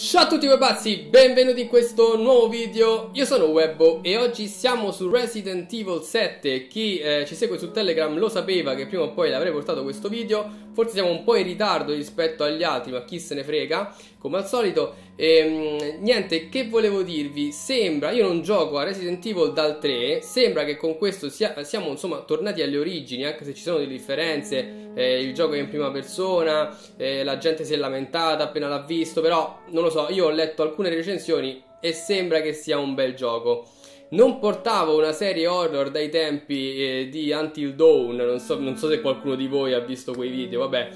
Ciao a tutti ragazzi, benvenuti in questo nuovo video, io sono Webbo e oggi siamo su Resident Evil 7 Chi eh, ci segue su Telegram lo sapeva che prima o poi l'avrei portato questo video. Forse siamo un po' in ritardo rispetto agli altri, ma chi se ne frega, come al solito e, ehm, Niente, che volevo dirvi, sembra, io non gioco a Resident Evil dal 3 Sembra che con questo sia, siamo insomma tornati alle origini, anche se ci sono delle differenze eh, Il gioco è in prima persona, eh, la gente si è lamentata appena l'ha visto Però non lo so, io ho letto alcune recensioni e sembra che sia un bel gioco non portavo una serie horror dai tempi eh, di Until Dawn, non so, non so, se qualcuno di voi ha visto quei video, vabbè.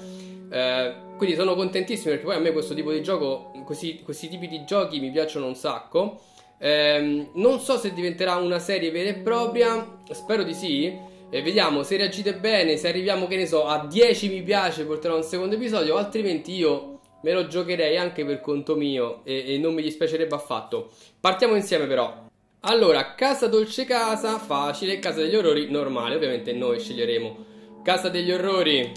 Eh, quindi sono contentissimo perché poi a me questo tipo di gioco, questi, questi tipi di giochi mi piacciono un sacco. Eh, non so se diventerà una serie vera e propria, spero di sì. E vediamo se reagite bene, se arriviamo, che ne so, a 10 mi piace porterò un secondo episodio, altrimenti io me lo giocherei anche per conto mio e, e non mi dispiacerebbe affatto. Partiamo insieme però. Allora, casa dolce casa, facile, casa degli orrori, normale, ovviamente noi sceglieremo. Casa degli orrori.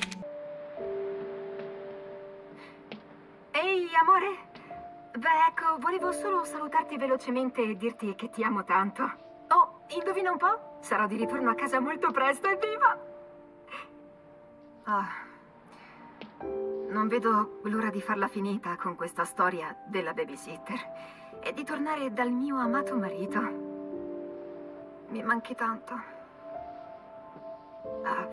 Ehi, amore. Beh, ecco, volevo solo salutarti velocemente e dirti che ti amo tanto. Oh, indovina un po'? Sarò di ritorno a casa molto presto, evviva! Ah, non vedo l'ora di farla finita con questa storia della babysitter e di tornare dal mio amato marito. Mi manchi tanto. Ah,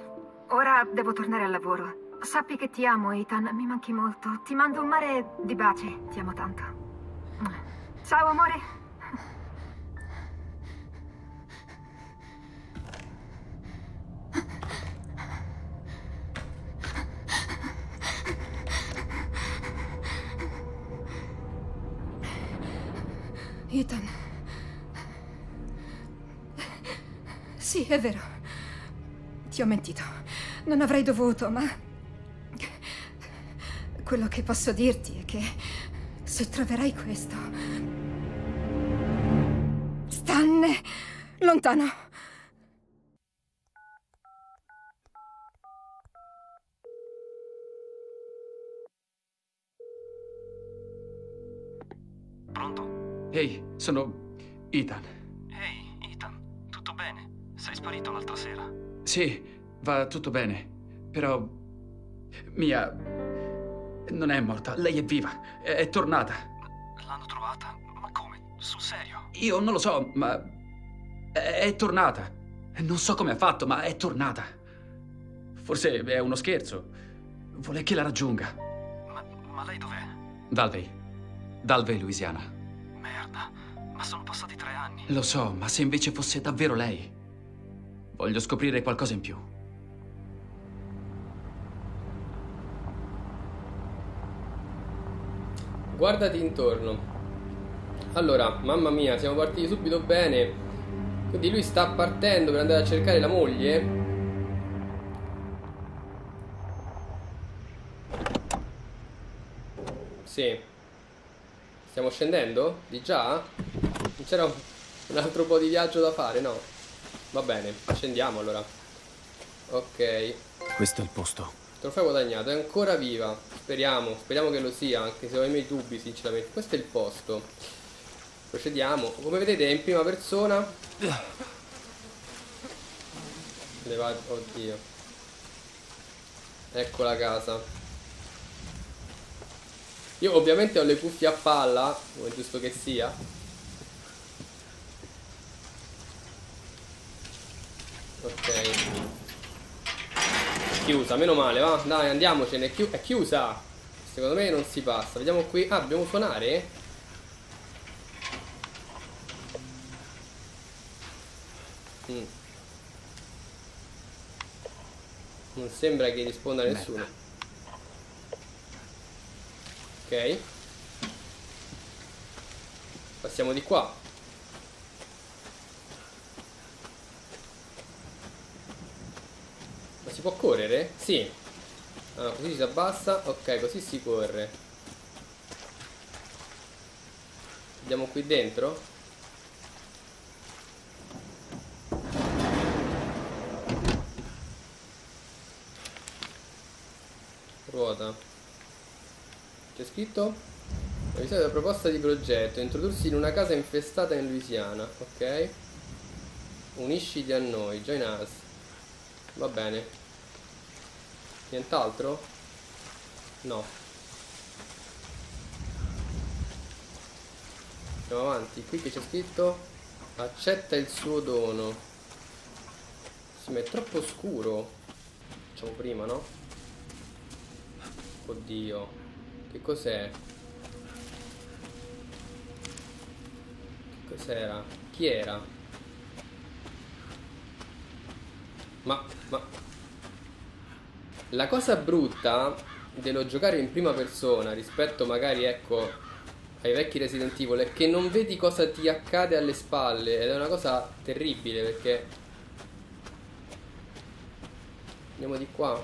ora devo tornare al lavoro. Sappi che ti amo, Ethan. Mi manchi molto. Ti mando un mare di baci. Ti amo tanto. Ciao, amore. Ethan. Sì, è vero. Ti ho mentito. Non avrei dovuto, ma... Quello che posso dirti è che se troverai questo... Stanne lontano. Ehi, sono Ethan. Ehi, Ethan, tutto bene? Sei sparito l'altra sera. Sì, va tutto bene. Però Mia non è morta, lei è viva, è, è tornata. L'hanno trovata? Ma come? Sul serio? Io non lo so, ma è, è tornata. Non so come ha fatto, ma è tornata. Forse è uno scherzo. Vuole che la raggiunga. Ma, ma lei dov'è? Dalvey. Dalvey, Louisiana. Merda, ma sono passati tre anni. Lo so, ma se invece fosse davvero lei? Voglio scoprire qualcosa in più. Guardati intorno. Allora, mamma mia, siamo partiti subito bene. Quindi lui sta partendo per andare a cercare la moglie. Sì. Stiamo scendendo? Di già? Non c'era un altro po' di viaggio da fare, no? Va bene, scendiamo allora. Ok. Questo è il posto. Trofeo guadagnato, è ancora viva. Speriamo, speriamo che lo sia, anche se ho i miei dubbi, sinceramente. Questo è il posto. Procediamo. Come vedete è in prima persona. Levate, oddio. Ecco la casa. Io ovviamente ho le cuffie a palla, come giusto che sia. Ok. Chiusa, meno male, va. Dai, andiamocene. È, chi è chiusa. Secondo me non si passa. Vediamo qui. Ah, dobbiamo suonare? Mm. Non sembra che risponda a nessuno. Ok. Passiamo di qua. Ma si può correre? Sì. Ah, così si abbassa. Ok, così si corre. Andiamo qui dentro. Ruota. C'è scritto? Episodio proposta di progetto. Introdursi in una casa infestata in Louisiana. Ok. Unisciti a noi. Join us. Va bene. Nient'altro? No. Andiamo avanti. Qui che c'è scritto accetta il suo dono. Sì, ma è troppo scuro. Facciamo prima, no? Oddio. Che cos'è? Che cos'era? Chi era? Ma, ma... La cosa brutta dello giocare in prima persona rispetto magari, ecco, ai vecchi Resident Evil è che non vedi cosa ti accade alle spalle ed è una cosa terribile perché andiamo di qua.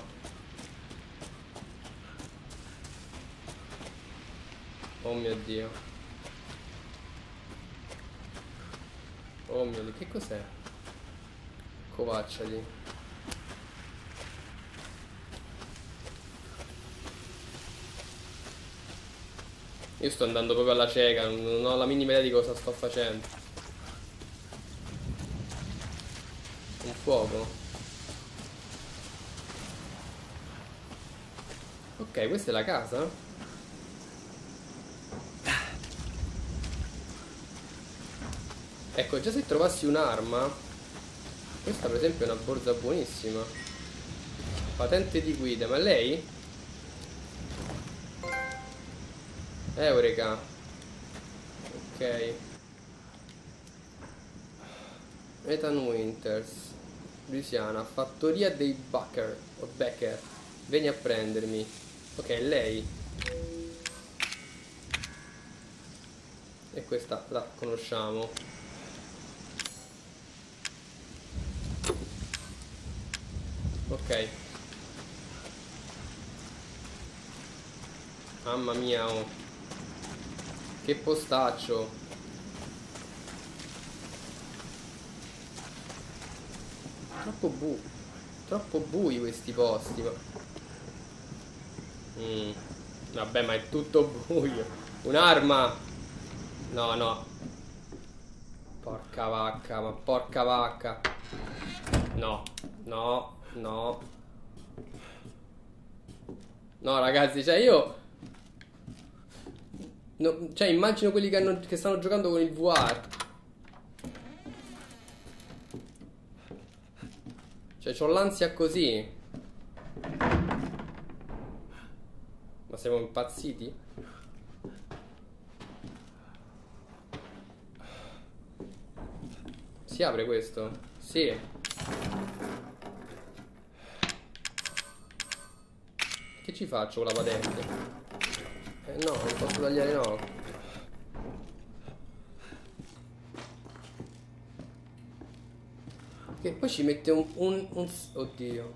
Oh mio dio. Oh mio dio che cos'è? Covacciati Io sto andando proprio alla cieca, non ho la minima idea di cosa sto facendo. Un fuoco. Ok, questa è la casa? Ecco, già se trovassi un'arma Questa per esempio è una borsa buonissima Patente di guida, ma lei? Eureka. Ok. Ethan Winters Louisiana Fattoria dei Bucker O Becker Vieni a prendermi. Ok, lei. E questa la conosciamo. Ok. Mamma mia oh che postaccio. Troppo bu. Troppo bui questi posti. Mm. Vabbè, ma è tutto buio. Un'arma! No, no. Porca vacca, ma porca vacca. No, no, no. No, ragazzi, cioè io No, cioè, immagino quelli che, hanno, che stanno giocando con il VR. Cioè, ho l'ansia così. Ma siamo impazziti? Si apre questo? Sì. Che ci faccio con la patente? Eh no, non posso tagliare no. Che poi ci mette un, un, un... Oddio.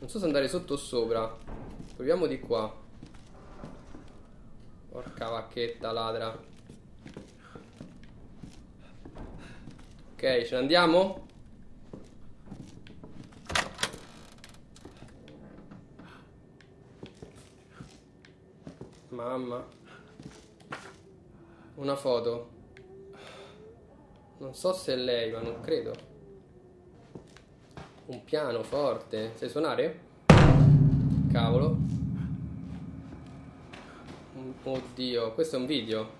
Non so se andare sotto o sopra. Proviamo di qua. Porca vacchetta ladra. Ok, ce ne andiamo? Mamma. Una foto. Non so se è lei, ma non credo. Un piano forte. Sai suonare? Cavolo. Oddio, questo è un video.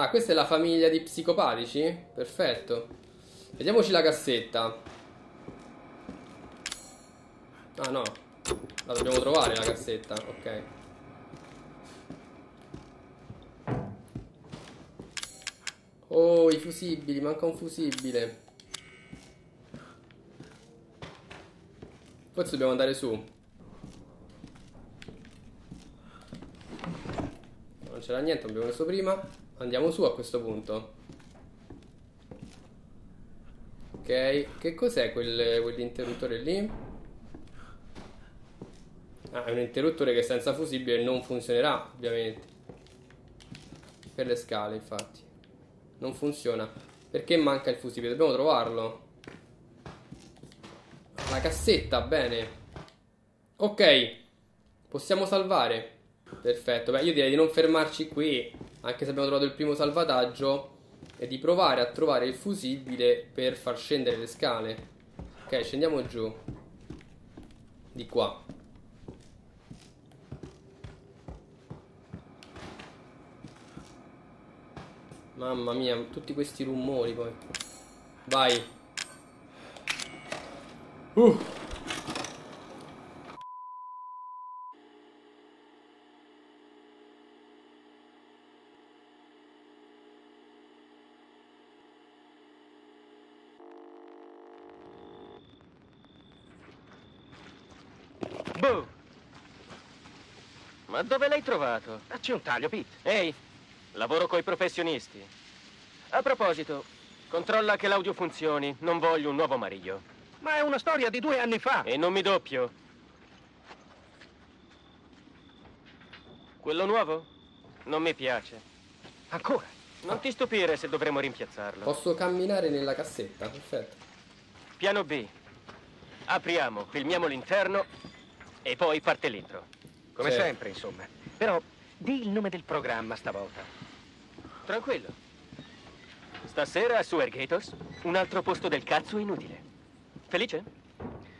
Ah, questa è la famiglia di psicopatici? Perfetto. Vediamoci la cassetta. Ah no, la dobbiamo trovare la cassetta, ok. Oh, i fusibili, manca un fusibile. Forse dobbiamo andare su. Non c'era niente, abbiamo messo prima. Andiamo su a questo punto. Ok, che cos'è quel, quell'interruttore lì? Ah, è un interruttore che senza fusibile non funzionerà, ovviamente. Per le scale, infatti. Non funziona. Perché manca il fusibile? Dobbiamo trovarlo. La cassetta, bene. Ok. Possiamo salvare. Perfetto. Beh, io direi di non fermarci qui. Anche se abbiamo trovato il primo salvataggio. E di provare a trovare il fusibile per far scendere le scale. Ok, scendiamo giù. Di qua. Mamma mia, tutti questi rumori poi. Vai. Uh. Ma dove l'hai trovato? Facci un taglio, Pete. Ehi, lavoro coi professionisti. A proposito, controlla che l'audio funzioni. Non voglio un nuovo mariglio. Ma è una storia di due anni fa. E non mi doppio. Quello nuovo? Non mi piace. Ancora? Non ti stupire se dovremo rimpiazzarlo. Posso camminare nella cassetta, perfetto. Piano B. Apriamo, filmiamo l'interno e poi parte l'intro. Come Sì. sempre, insomma. Però di il nome del programma stavolta. Tranquillo. Stasera su Ergatos, un altro posto del cazzo inutile. Felice?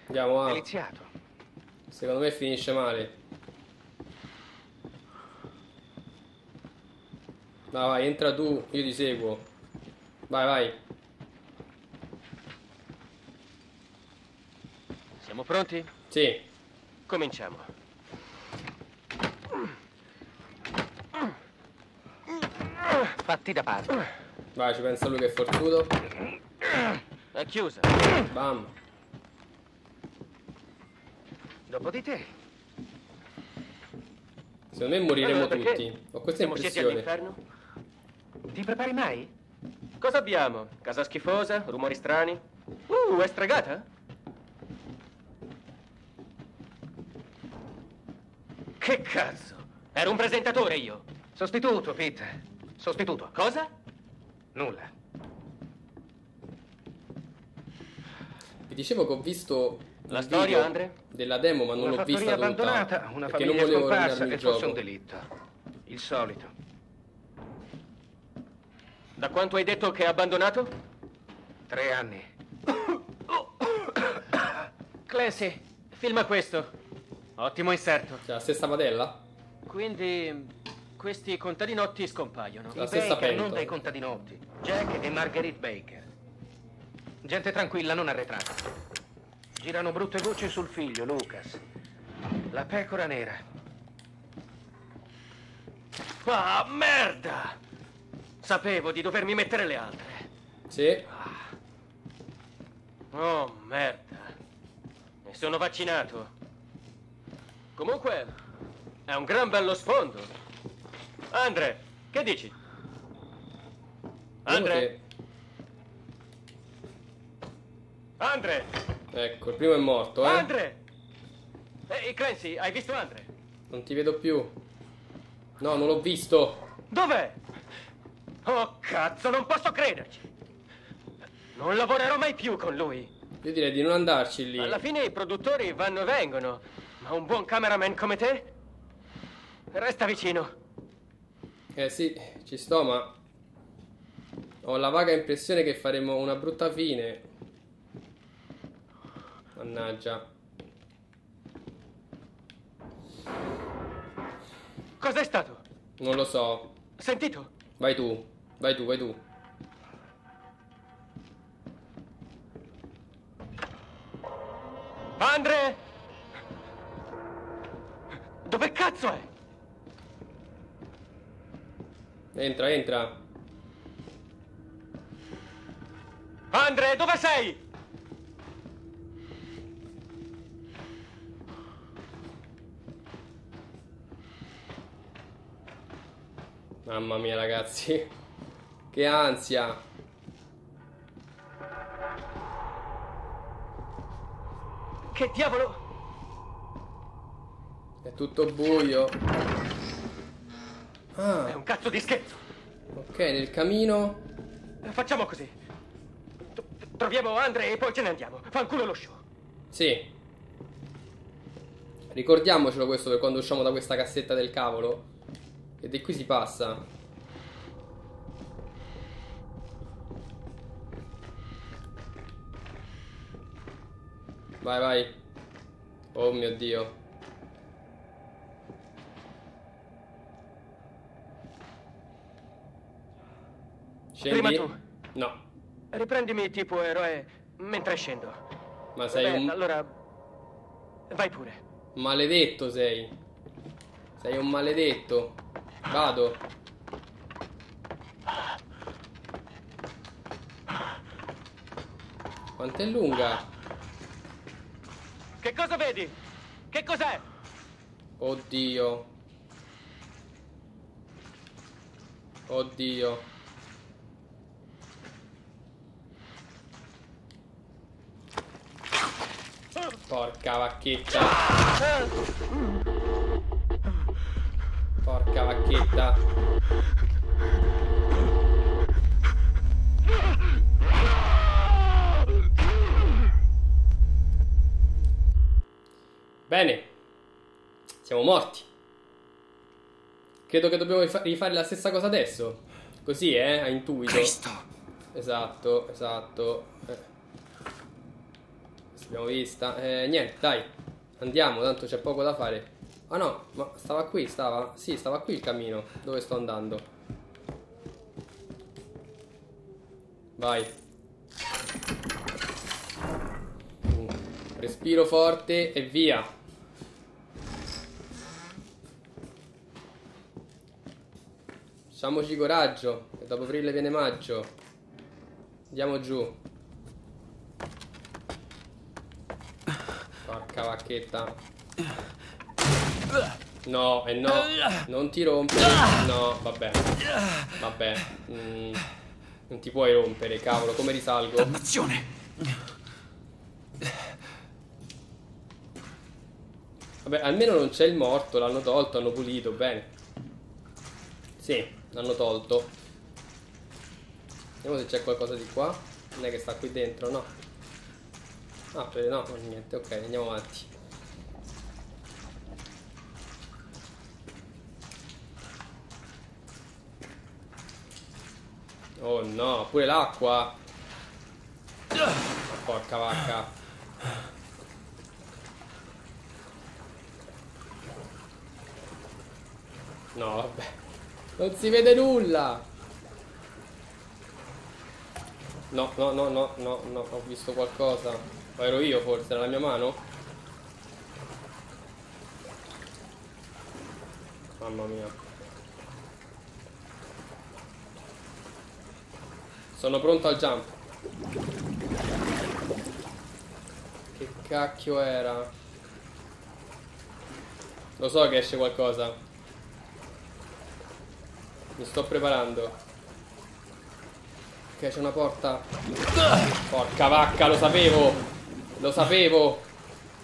Andiamo a... Deliziato. Secondo me finisce male. Vai, vai, entra tu, io ti seguo. Vai, vai. Siamo pronti? Sì. Cominciamo. Fatti da parte. Vai, ci pensa lui che è forzuto. È chiusa. Bam. Dopo di te. Secondo me moriremo Allora, tutti. Ho questa Siamo impressione. all'inferno? Ti prepari mai? Cosa abbiamo? Casa schifosa? Rumori strani? Uh, è stregata? Che cazzo? Ero un presentatore io. Sostituto, Pete. Sostituto. Cosa? Nulla. Vi dicevo che ho visto La storia, Andre? della demo, ma non l'ho vista tutta. abbandonata, una non famiglia volevo scomparsa e il fosse un delitto. Il solito. Da quanto hai detto che è abbandonato? Tre anni. Clancy, filma questo. Ottimo inserto. Cioè, la stessa padella? Quindi questi contadinotti scompaiono. La I Baker, pentola. non dai contadinotti. Jack e Marguerite Baker. Gente tranquilla, non arretrata. Girano brutte voci sul figlio, Lucas. La pecora nera. Ah, merda! Sapevo di dovermi mettere le altre. Sì. Oh, merda. Mi sono vaccinato. Comunque, è un gran bello sfondo. Andre, che dici? Andre, Andre, Ecco, il primo è morto, eh. Andre! Ehi, Clancy, hai visto Andre? Non ti vedo più. No, non l'ho visto. Dov'è? Oh, cazzo, non posso crederci. Non lavorerò mai più con lui. Io direi di non andarci lì. Alla fine i produttori vanno e vengono, ma un buon cameraman come te resta vicino. Eh sì, ci sto, ma ho la vaga impressione che faremo una brutta fine. Mannaggia. Cos'è stato? Non lo so. Sentito? Vai tu, vai tu, vai tu. Andre! Dove cazzo è? Entra, entra. Andre, dove sei? Mamma mia, ragazzi. Che ansia. Che diavolo? È tutto buio. È Ah, un cazzo di scherzo. Ok, nel camino. Facciamo così. T- Troviamo Andre e poi ce ne andiamo. Fanculo lo show. Sì. Ricordiamocelo questo per quando usciamo da questa cassetta del cavolo. E di qui si passa. Vai, vai. Oh mio Dio. Scendi? Prima tu. No, Riprendimi tipo eroe mentre scendo. ma sei Beh, un Allora, vai pure. maledetto sei. Sei un maledetto. Vado. Quanto è lunga? Che cosa vedi? Che cos'è? Oddio. Oddio. Porca vacchetta. Porca vacchetta. Bene. Siamo morti. Credo che dobbiamo rifa- rifare la stessa cosa adesso. Così, eh? A intuito. Cristo! Esatto, esatto. L'abbiamo vista. Eh, niente, dai. Andiamo, tanto c'è poco da fare. Ah no, ma stava qui, stava. Sì, stava qui il cammino. Dove sto andando? Vai. Mm. Respiro forte e via. Facciamoci coraggio. E dopo aprile viene maggio. Andiamo giù. Porca vacchetta. No, e no. Non ti rompere. No, vabbè. Vabbè. Mm, non ti puoi rompere, cavolo. Come risalgo? Dannazione! Vabbè, almeno non c'è il morto. L'hanno tolto, hanno pulito. Bene. Sì, l'hanno tolto. Vediamo se c'è qualcosa di qua. Non è che sta qui dentro, no. Ah, per- no, niente, ok, andiamo avanti. Oh no, pure l'acqua. Porca vacca. No, vabbè. Non si vede nulla. No, no, no, no, no, no, ho visto qualcosa. O ero io forse, nella mia mano? Mamma mia. Sono pronto al jump. Che cacchio era? Lo so che esce qualcosa. Mi sto preparando. Ok, c'è una porta. Porca vacca, lo sapevo. Lo sapevo.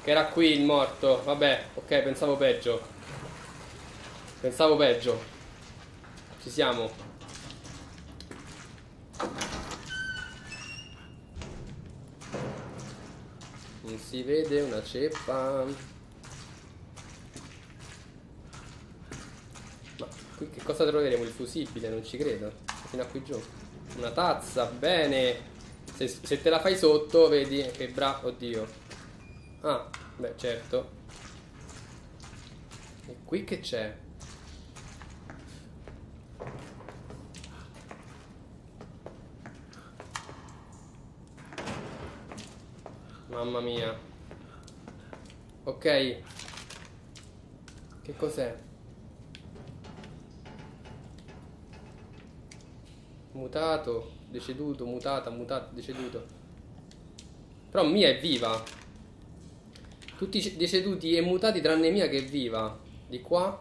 Che era qui il morto. Vabbè, ok, pensavo peggio. Pensavo peggio. Ci siamo. Non si vede una ceppa. Ma qui che cosa troveremo? Il fusibile, non ci credo. Fino a qui giù. Una tazza, bene. Se, se te la fai sotto, vedi che bravo. Oddio. Ah, beh, certo. E qui che c'è? Mamma mia. Ok. Che cos'è? Mutato, deceduto, mutata, mutato, deceduto. Però Mia è viva. Tutti deceduti e mutati tranne Mia che è viva. Di qua.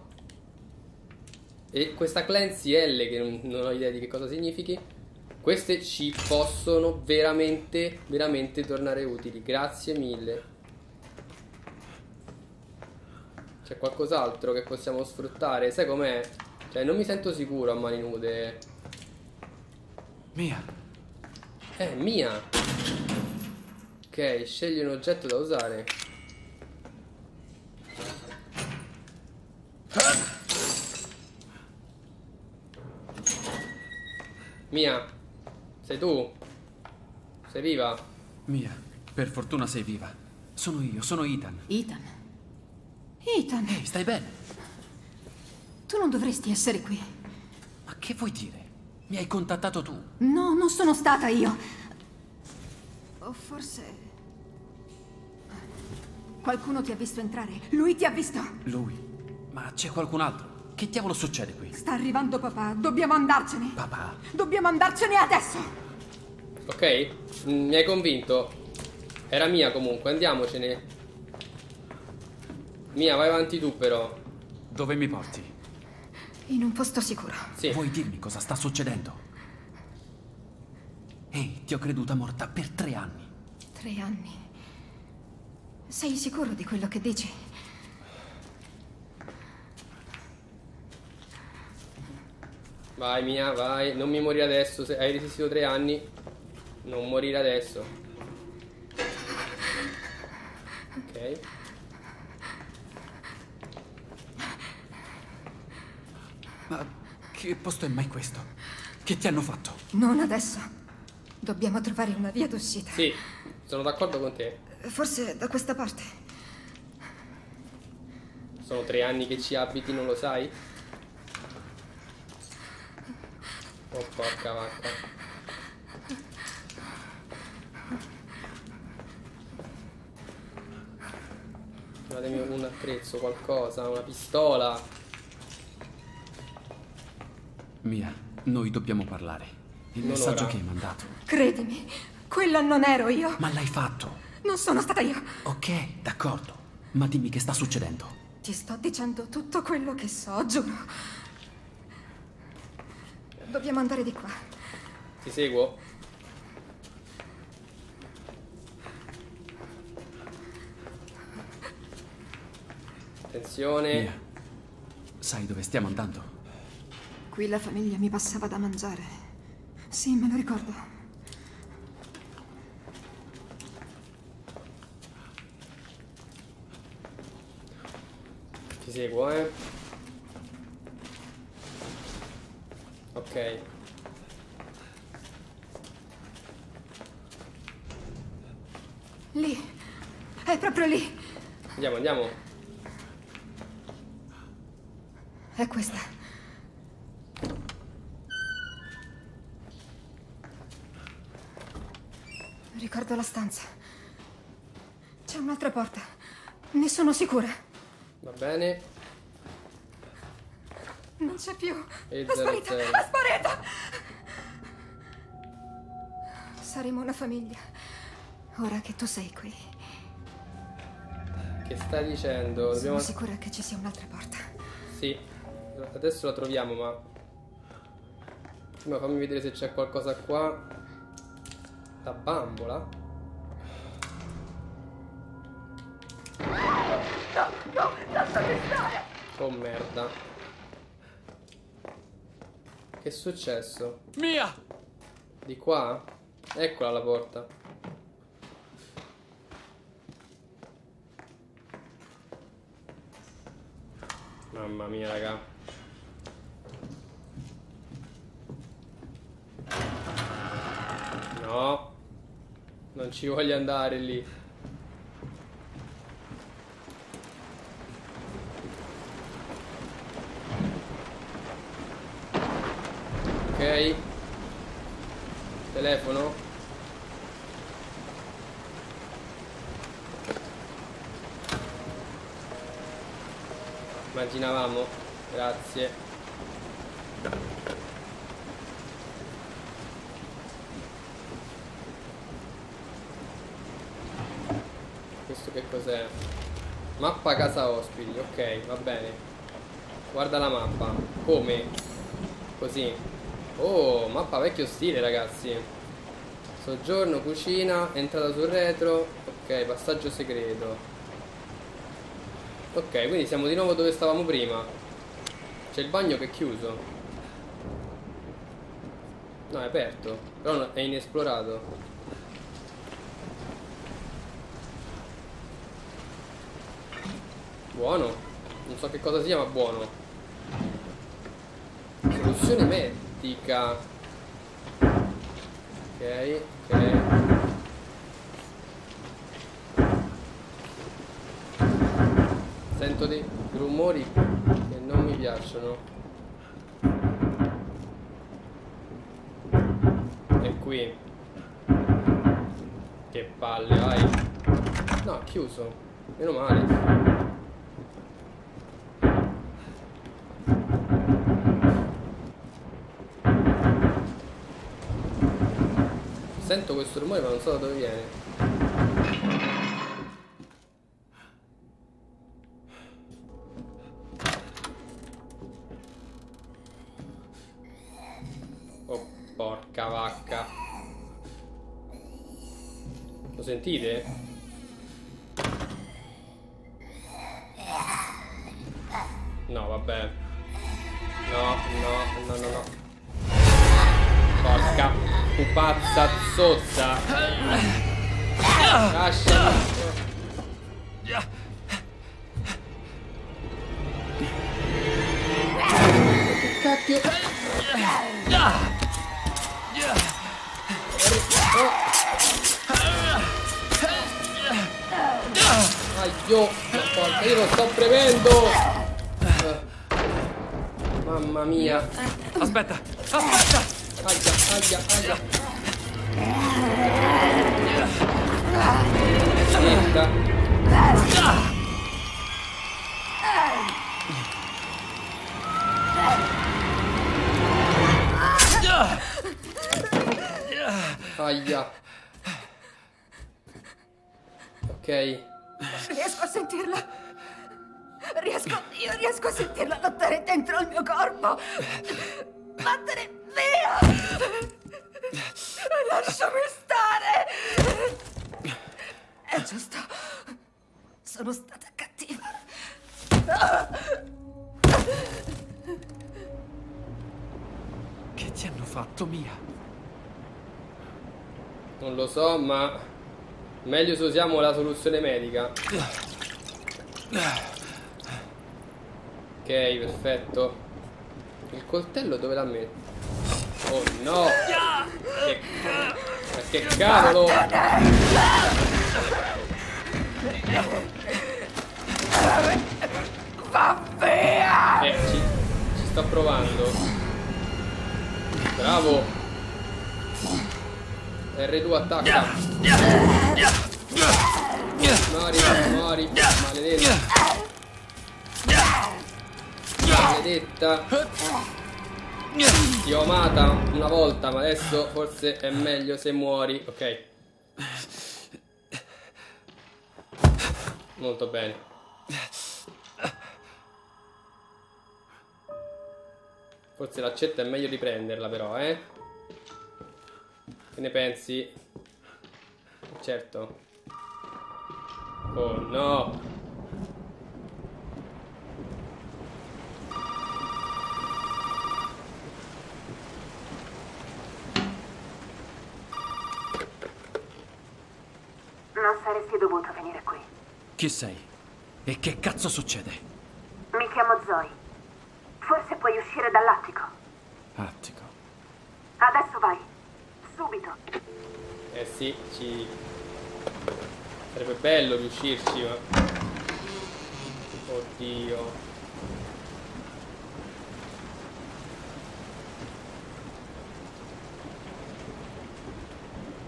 E questa Clancy L che non, non ho idea di che cosa significhi. Queste ci possono veramente, veramente tornare utili. Grazie mille. C'è qualcos'altro che possiamo sfruttare? Sai com'è? Cioè, non mi sento sicuro a mani nude. Mia. Eh, mia. Ok, scegli un oggetto da usare. Mia, sei tu? Sei viva? Mia, per fortuna sei viva. Sono io, sono Ethan. Ethan. Ethan, Ehi, stai bene? tu non dovresti essere qui. Ma che vuoi dire? Mi hai contattato tu. No, non sono stata io. O forse... Qualcuno ti ha visto entrare. Lui ti ha visto. Lui. Ma c'è qualcun altro? Che diavolo succede qui? Sta arrivando papà. Dobbiamo andarcene. Papà. Dobbiamo andarcene adesso. Ok? Mm, Mi hai convinto? Era mia comunque, andiamocene. Mia, vai avanti tu però. Dove mi porti? In un posto sicuro. Sì. Vuoi dirmi cosa sta succedendo? Ehi, ti ho creduta morta per tre anni. Tre anni. Sei sicuro di quello che dici? Vai Mia, vai. Non mi morire adesso. Se hai resistito tre anni, non morire adesso. Ok. Ma che posto è mai questo? Che ti hanno fatto? Non adesso. Dobbiamo trovare una via d'uscita. Sì, sono d'accordo con te. Forse da questa parte. Sono tre anni che ci abiti, non lo sai? Oh porca vacca. Datemi un attrezzo, qualcosa, una pistola. Mia, noi dobbiamo parlare. Il Non messaggio ora. che hai mandato. Credimi, quella non ero io. Ma l'hai fatto. Non sono stata io. Ok, d'accordo. Ma dimmi che sta succedendo. Ti sto dicendo tutto quello che so, giuro. Dobbiamo andare di qua. Ti seguo? Attenzione. Mia, sai dove stiamo andando? Qui la famiglia mi passava da mangiare. Sì, me lo ricordo. Ti seguo, eh. Ok. Lì. È proprio lì. Andiamo, andiamo. È questa. Ricordo la stanza. C'è un'altra porta. Ne sono sicura. Va bene. Non c'è più. E È sparita. È sparita. Saremo una famiglia. Ora che tu sei qui. Che stai dicendo? Dobbiamo... Sono sicura che ci sia un'altra porta. Sì. Adesso la troviamo, ma... Prima fammi vedere se c'è qualcosa qua. La bambola? Oh merda. Che è successo? Mia! Di qua? Eccola la porta. Mamma mia, raga. No. Non ci voglio andare lì. Ok. Telefono? Immaginavamo. Grazie. Questo che cos'è? Mappa casa ospiti, ok, va bene. Guarda la mappa. Come? Così. Oh, mappa vecchio stile, ragazzi. Soggiorno, cucina, entrata sul retro. Ok, passaggio segreto. Ok, quindi siamo di nuovo dove stavamo prima. C'è il bagno che è chiuso. No, è aperto. Però è inesplorato. Buono. Non so che cosa sia, ma buono. Soluzione medica. Ok, ok. Sento dei rumori che non mi piacciono. E qui. Che palle, vai. No, chiuso. Meno male. Sento questo rumore ma non so da dove viene. Oh, porca vacca. Lo sentite? Mamma mia. Aspetta, aspetta! Aia, aia, aia. Zitta. Aia. Ok. Riesco a sentirla. Riesco, io riesco a sentirla lottare dentro il mio corpo. Battere via. Lasciami stare. È giusto. Sono stata cattiva. Che ti hanno fatto, Mia? Non lo so, ma meglio se usiamo la soluzione medica. Ok, perfetto. Il coltello dove l'ha messo? Oh no! Che, ma che cavolo! Va via. Eh, ci, ci sto provando. Bravo! R2 attacca! Mori, mori, maledetta! Maledetta! Ti ho amata una volta, ma adesso forse è meglio se muori. Ok. Molto bene. Forse l'accetta è meglio riprenderla però, eh? Che ne pensi? Certo. Oh no! Non saresti dovuto venire qui. Chi sei? E che cazzo succede? Mi chiamo Zoe. Forse puoi uscire dall'attico. Attico. Adesso vai. Subito. Eh sì, ci... Sarebbe bello riuscirci, ma... Oddio.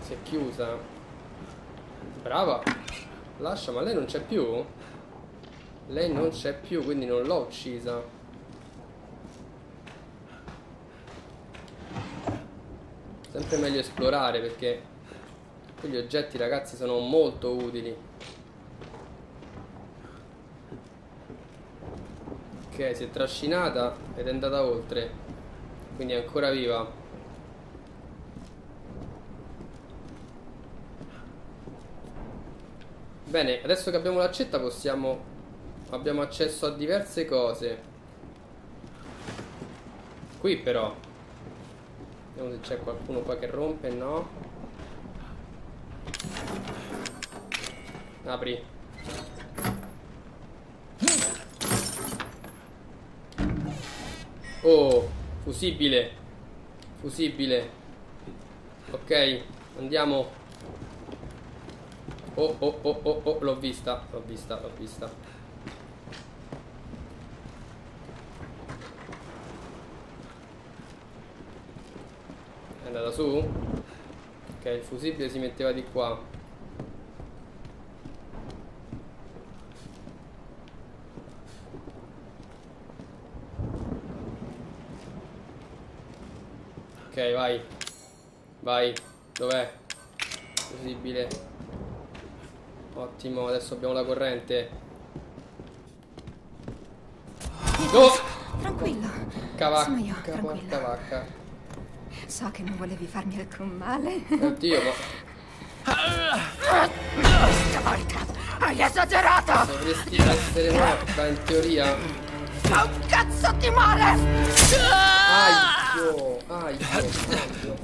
Si è chiusa. Brava. Lascia, ma lei non c'è più? Lei non c'è più, quindi non l'ho uccisa. Sempre meglio esplorare perché quegli oggetti ragazzi sono molto utili. Ok, si è trascinata ed è andata oltre. Quindi è ancora viva. Bene, adesso che abbiamo l'accetta possiamo... Abbiamo accesso a diverse cose. Qui però Vediamo se c'è qualcuno qua che rompe, no? Apri. Oh, fusibile. Fusibile. Ok, andiamo. Oh, oh, oh, oh, oh, l'ho vista, l'ho vista, l'ho vista. È andata su? Ok, il fusibile si metteva di qua. Ok, vai. Vai. Dov'è? Fusibile. Ottimo, adesso abbiamo la corrente. No! Tranquillo. Cavacca, Sono io, tranquilla. vacca. So che non volevi farmi alcun male. Oddio, ma Stavolta hai esagerato! dovresti essere morta in teoria. Fa un cazzo di male! Aio, aio, aio.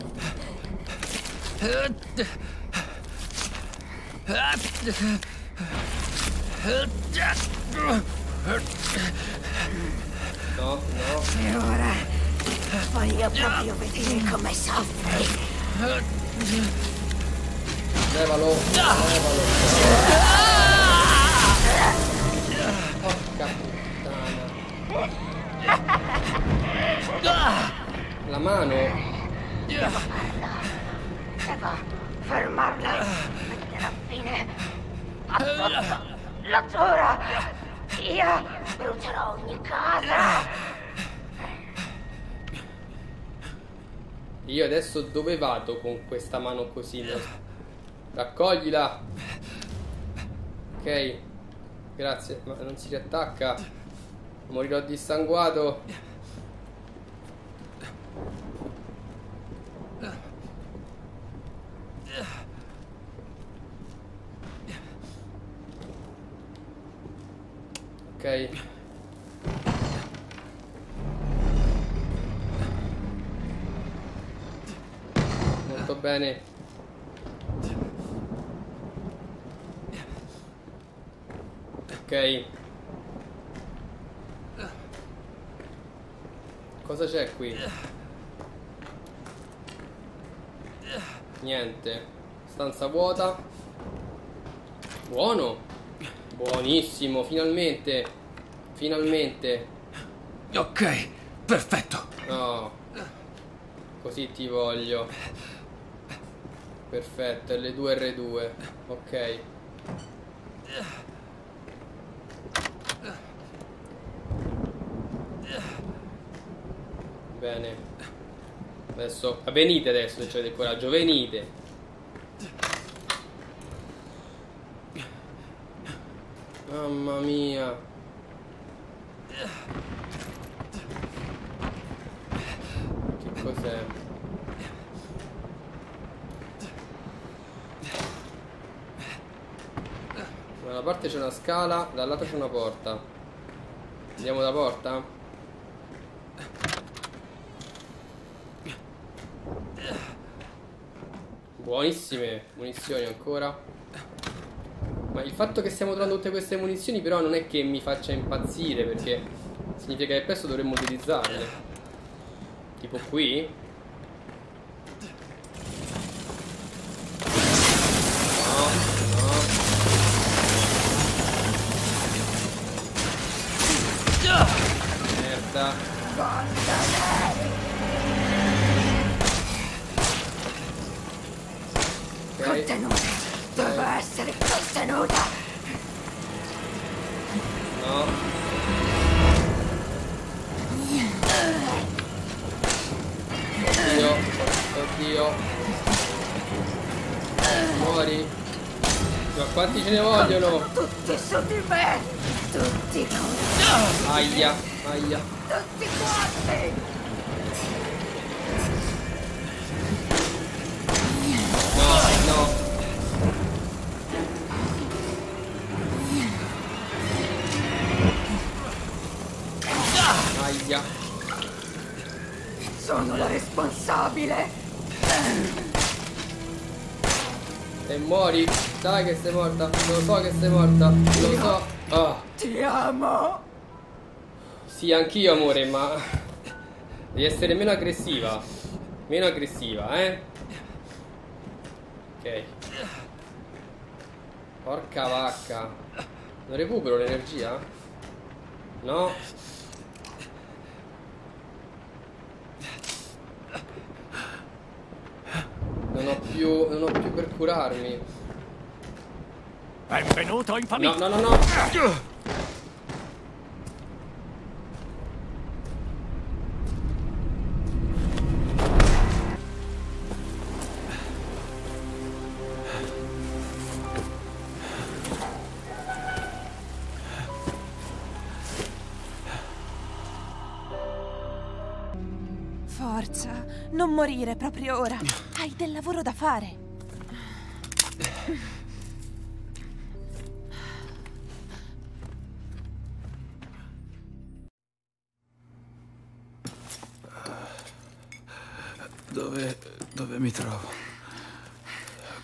No, no. E ora voglio proprio vedere come soffri. Levalo, levalo. Porca puttana. La mano. Devo fermarla. Metterà fine a tutto. Lo giuro. Io brucerò ogni cosa. Io adesso dove vado con questa mano così? Raccoglila. Ok. Grazie, ma non si riattacca. Morirò dissanguato. Ok. Molto bene. Ok. Cosa c'è qui? Niente. Stanza vuota. Buono. Buonissimo, finalmente. Finalmente. Ok, perfetto. No. Così ti voglio. Perfetto, L2 R2. Ok. Bene. Adesso venite adesso se avete il coraggio, venite. Mamma mia. Che cos'è? Da una parte c'è una scala, dall'altra c'è una porta. Andiamo da porta? Buonissime munizioni ancora. Ma il fatto che stiamo trovando tutte queste munizioni però non è che mi faccia impazzire perché significa che presto dovremmo utilizzarle. Tipo qui? No, no. Merda. Essere contenuta. No. Oddio, oddio. Muori. Ma quanti ce ne vogliono? Tutti su di me. Tutti con Aia, aia. tutti quanti. Sono la responsabile! E muori. Dai che sei morta. Lo so che sei morta. Lo so. Ah. Ti amo! Sì, anch'io amore, ma devi essere meno aggressiva. Meno aggressiva, eh? Ok. Porca vacca. Non recupero l'energia? No. Non ho più. non ho più per curarmi. Benvenuto in No, famiglia. no, no, no. Forza, non morire proprio ora. Hai del lavoro da fare. Dove. dove mi trovo?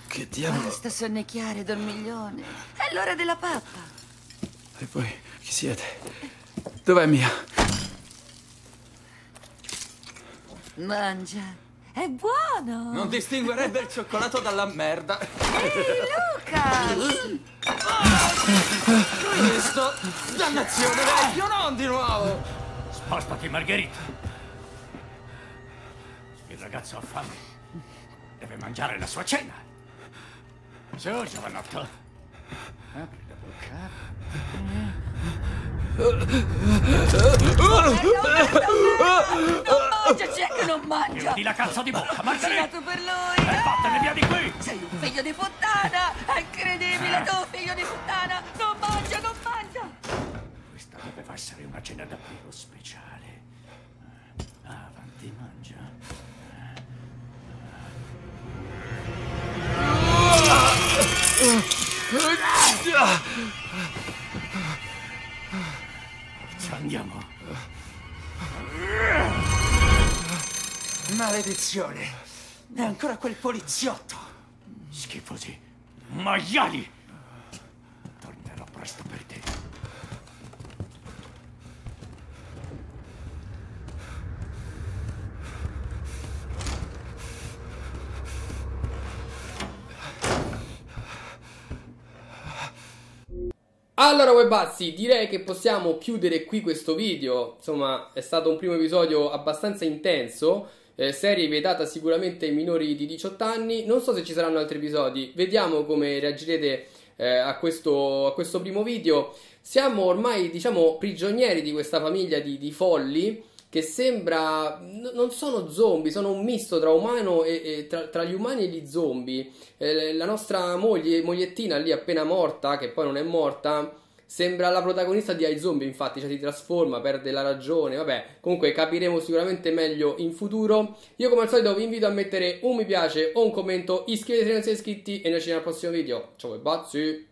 Che diavolo. Basta sonnecchiare, dormiglione. È l'ora della pappa. E poi, chi siete? Dov'è Mia? Mangia. È buono. Non distinguerebbe il cioccolato dalla merda. Luca! Questo? Dannazione, vecchio, non di nuovo! Spostati, Margherita. Il ragazzo ha fame. Deve mangiare la sua cena. Su, giovanotto. Apri la bocca. Non mangia, Jack, non mangia. Chiudi la cazzo di bocca, Ho Margherita. cucinato per lui. E vattene via di qui! Sei un figlio di puttana. È incredibile, tu figlio di puttana. Non mangia, non mangia. Questa doveva essere una cena davvero speciale. Ah, Avanti, mangia. Andiamo. Maledizione! È ancora quel poliziotto! Schifosi. Maiali! Tornerò presto per te. Allora webazzi, direi che possiamo chiudere qui questo video, insomma è stato un primo episodio abbastanza intenso, eh, serie vietata sicuramente ai minori di 18 anni, non so se ci saranno altri episodi, vediamo come reagirete eh, a, questo, a questo primo video, siamo ormai diciamo prigionieri di questa famiglia di, di folli che sembra n- non sono zombie, sono un misto tra umano e, e tra, tra gli umani e gli zombie. Eh, la nostra moglie, mogliettina lì appena morta, che poi non è morta, sembra la protagonista di I Zombie, infatti, cioè si trasforma, perde la ragione. Vabbè, comunque capiremo sicuramente meglio in futuro. Io come al solito vi invito a mettere un mi piace o un commento, iscrivetevi se non siete iscritti e noi ci vediamo al prossimo video. Ciao e bazzi!